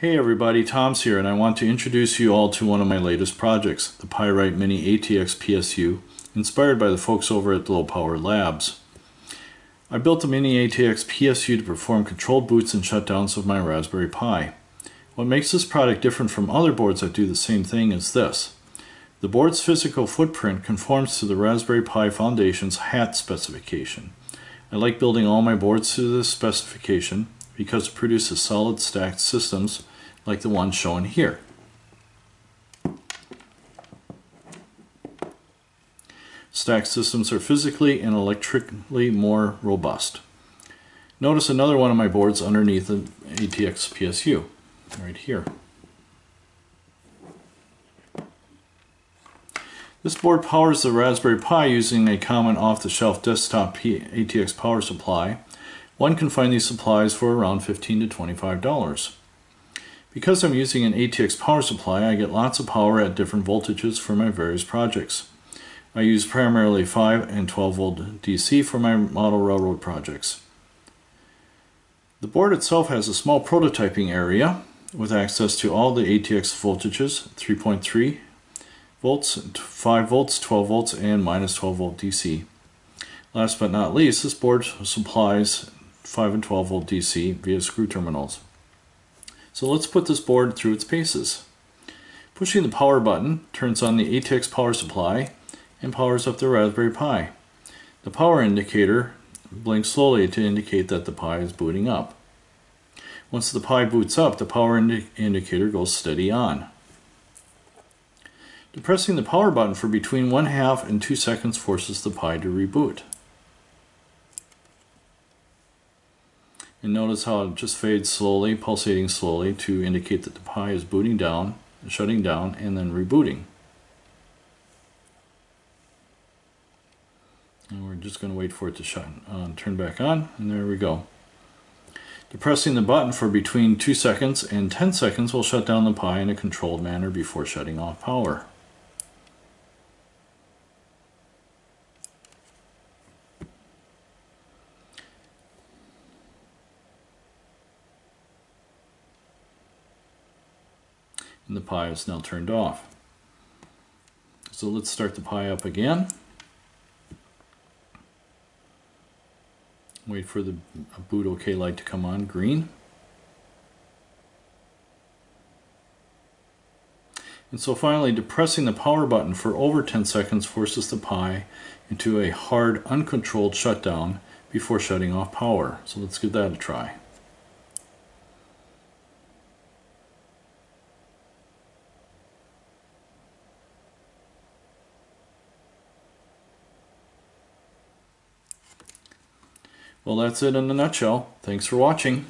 Hey everybody, Tom's here and I want to introduce you all to one of my latest projects, the PiRyte Mini ATX PSU, inspired by the folks over at Low Power Labs. I built the Mini ATX PSU to perform controlled boots and shutdowns of my Raspberry Pi. What makes this product different from other boards that do the same thing is this. The board's physical footprint conforms to the Raspberry Pi Foundation's HAT specification. I like building all my boards to this specification because it produces solid stacked systems like the one shown here. Stack systems are physically and electrically more robust. Notice another one of my boards underneath the ATX PSU, right here. This board powers the Raspberry Pi using a common off-the-shelf desktop ATX power supply. One can find these supplies for around 15 to $25. Because I'm using an ATX power supply, I get lots of power at different voltages for my various projects. I use primarily 5 and 12 volt DC for my model railroad projects. The board itself has a small prototyping area with access to all the ATX voltages, 3.3 volts, 5 volts, 12 volts, and minus 12 volt DC. Last but not least, this board supplies 5 and 12 volt DC via screw terminals. So let's put this board through its paces. Pushing the power button turns on the ATX power supply and powers up the Raspberry Pi. The power indicator blinks slowly to indicate that the Pi is booting up. Once the Pi boots up, the power indi indicator goes steady on. Depressing the power button for between one half and two seconds forces the Pi to reboot. And notice how it just fades slowly, pulsating slowly to indicate that the Pi is booting down, shutting down, and then rebooting. And we're just going to wait for it to shut, uh, turn back on, and there we go. Depressing the button for between 2 seconds and 10 seconds will shut down the Pi in a controlled manner before shutting off power. And the Pi is now turned off. So let's start the Pi up again. Wait for the boot OK light to come on, green. And so finally, depressing the power button for over 10 seconds forces the Pi into a hard, uncontrolled shutdown before shutting off power. So let's give that a try. Well, that's it in a nutshell. Thanks for watching.